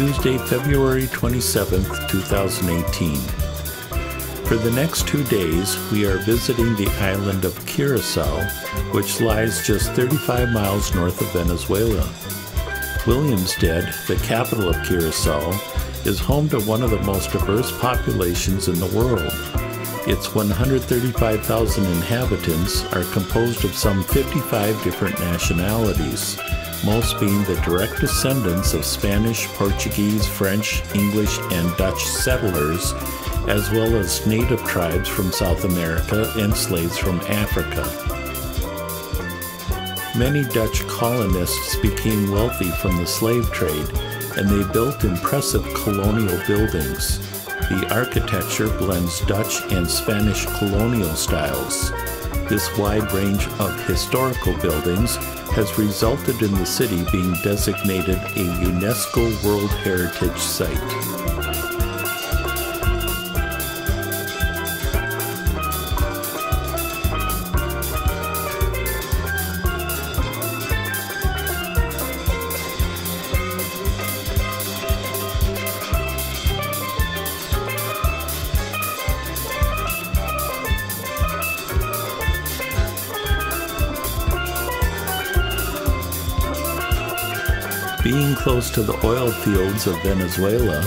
Tuesday, February 27th, 2018. For the next two days, we are visiting the island of Curacao, which lies just 35 miles north of Venezuela. Willemstad, the capital of Curacao, is home to one of the most diverse populations in the world. Its 135,000 inhabitants are composed of some 55 different nationalities, most being the direct descendants of Spanish, Portuguese, French, English, and Dutch settlers, as well as native tribes from South America and slaves from Africa. Many Dutch colonists became wealthy from the slave trade, and they built impressive colonial buildings. The architecture blends Dutch and Spanish colonial styles. This wide range of historical buildings has resulted in the city being designated a UNESCO World Heritage Site. Being close to the oil fields of Venezuela,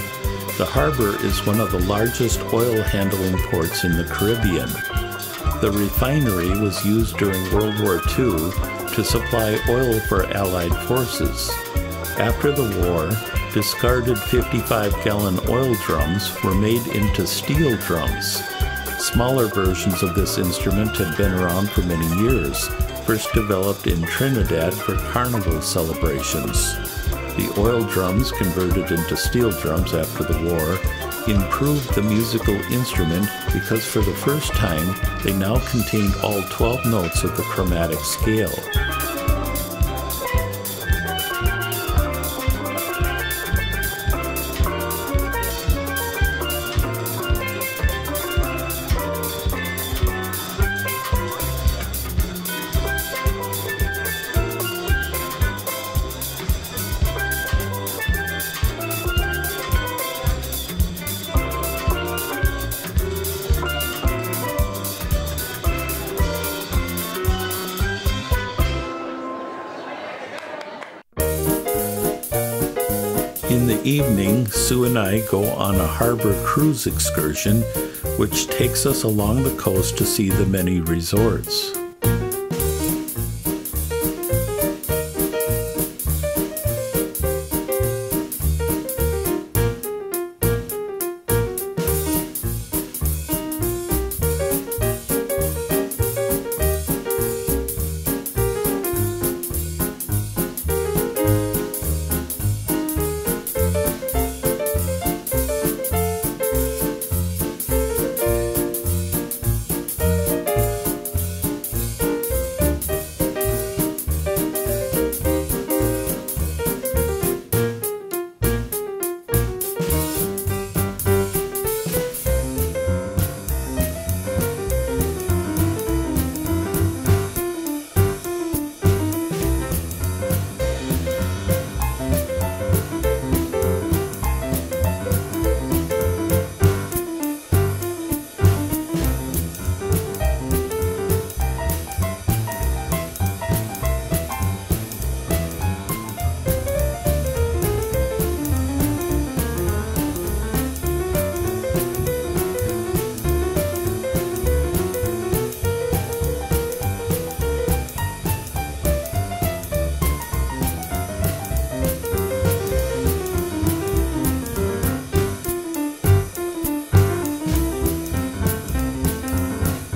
the harbor is one of the largest oil handling ports in the Caribbean. The refinery was used during World War II to supply oil for Allied forces. After the war, discarded 55 gallon oil drums were made into steel drums. Smaller versions of this instrument had been around for many years, first developed in Trinidad for carnival celebrations. The oil drums, converted into steel drums after the war, improved the musical instrument because for the first time they now contained all 12 notes of the chromatic scale. In the evening, Sue and I go on a harbor cruise excursion, which takes us along the coast to see the many resorts.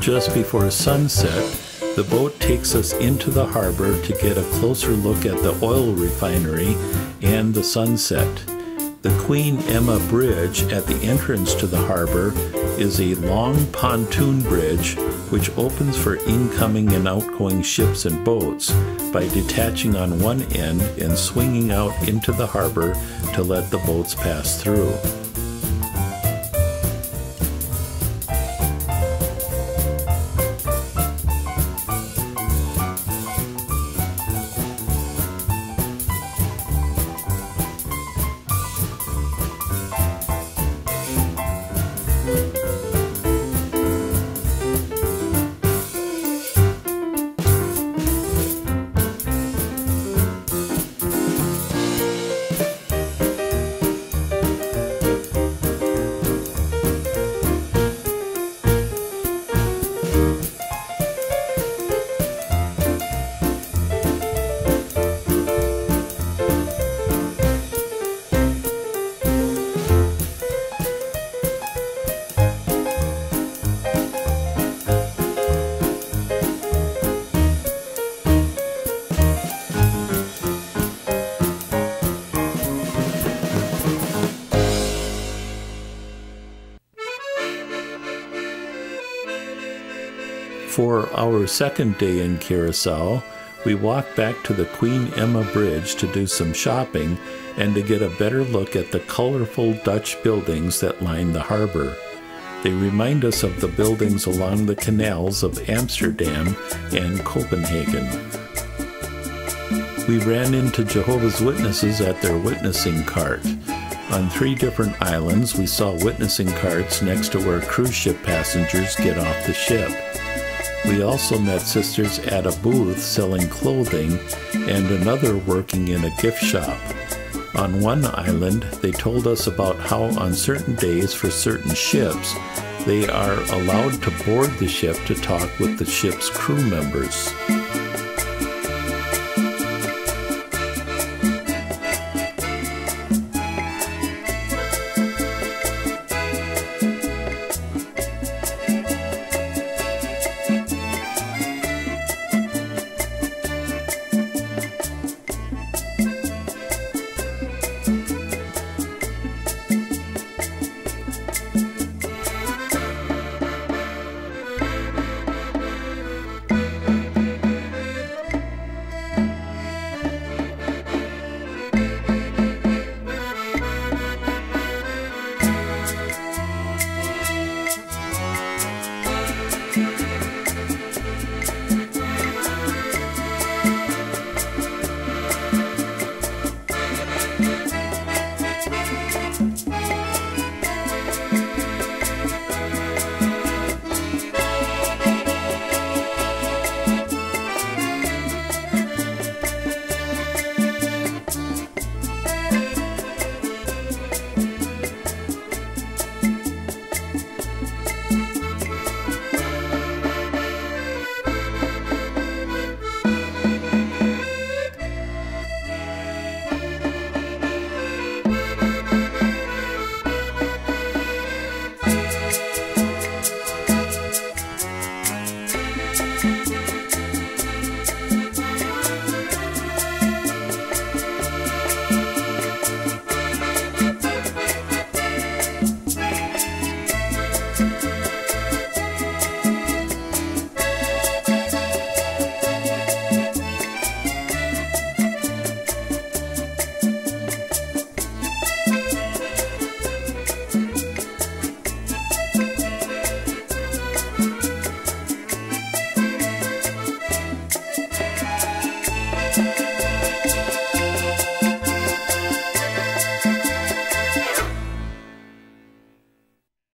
Just before sunset, the boat takes us into the harbor to get a closer look at the oil refinery and the sunset. The Queen Emma Bridge at the entrance to the harbor is a long pontoon bridge which opens for incoming and outgoing ships and boats by detaching on one end and swinging out into the harbor to let the boats pass through. For our second day in Curacao, we walked back to the Queen Emma Bridge to do some shopping and to get a better look at the colorful Dutch buildings that line the harbor. They remind us of the buildings along the canals of Amsterdam and Copenhagen. We ran into Jehovah's Witnesses at their witnessing cart. On three different islands, we saw witnessing carts next to where cruise ship passengers get off the ship. We also met sisters at a booth selling clothing and another working in a gift shop. On one island, they told us about how on certain days for certain ships, they are allowed to board the ship to talk with the ship's crew members.